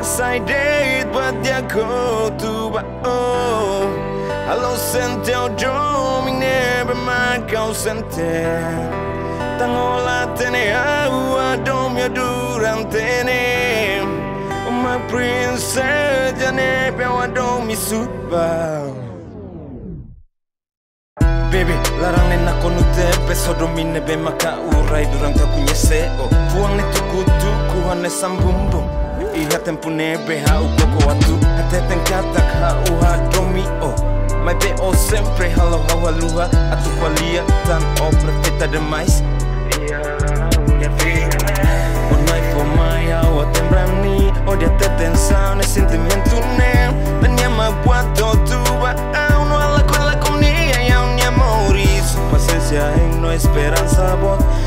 excited but dia go to ba oh. Hello sente o drum never my go sente Tangola tene au adom ya durante ne My princess wadom mi super Baby, larang nena konute Beso domine be maka urai Durang tak punya seo Fuang ne tukutu Kuhan ne sambumbum iga imponeerbe ha u kokoatu hatetankatak ha o. Domio Mas beo sempre halo hau haluha atu valia tan o profeta demais minha vida O knife o mai hau atembrani o dia tetensao ne sentimento nem Dan yama buato tuba au no ala con la comunidad y au ni amor Paciência em no esperança bot.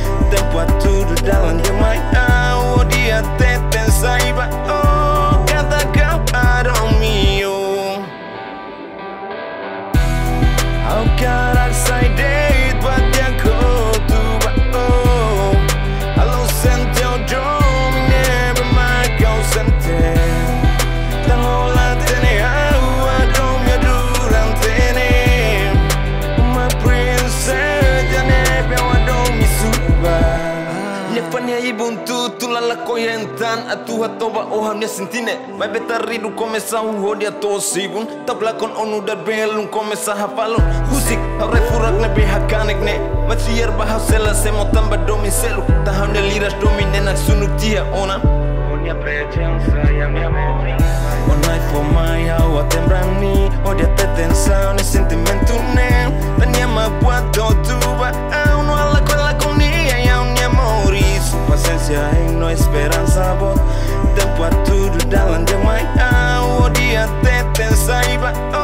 Tulala koyentan atu hatoba oham nya sintine Mai betaridu komesa uhodia to sibun. Tabla kon onu dar belun komesa hafalun Husik hare furak ne behakanek ne. Matsier bahau sela semo tamba domi selu. Tahau ne liras domine nak sunuk tia ona. Punya presenza ya mi amor One night for my agua temprani Odia te tensão ne saiba.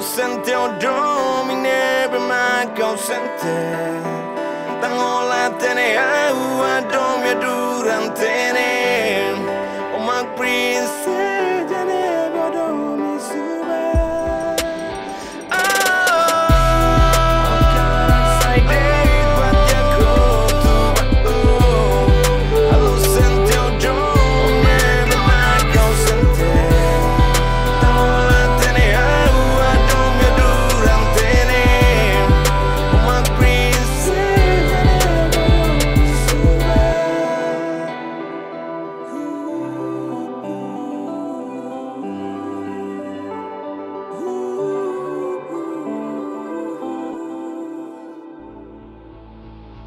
consente o domine bema consente. Tango la tene agua domia durante ne.